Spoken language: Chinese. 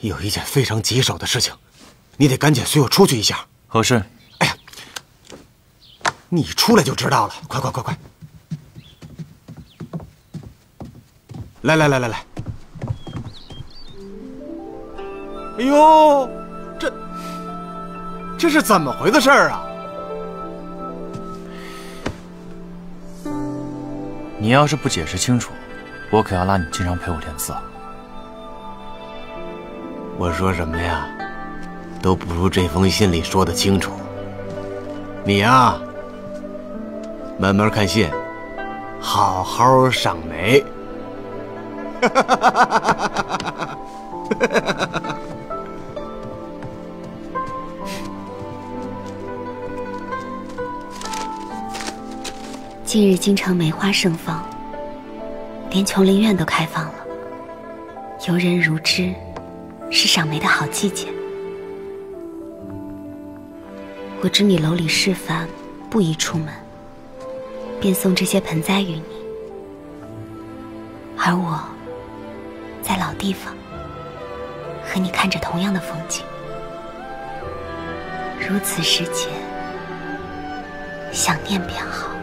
有一件非常棘手的事情，你得赶紧随我出去一下。何事？哎呀，你出来就知道了。快快快快！来来来来来！哎呦，这这是怎么回的事儿啊？你要是不解释清楚，我可要拉你经常陪我练字啊！我说什么呀，都不如这封信里说的清楚。你呀，慢慢看信，好好赏梅。近日京城梅花盛放，连琼林苑都开放了。游人如织，是赏梅的好季节。我知你楼里事繁，不宜出门，便送这些盆栽与你。而我，在老地方，和你看着同样的风景。如此时节，想念便好。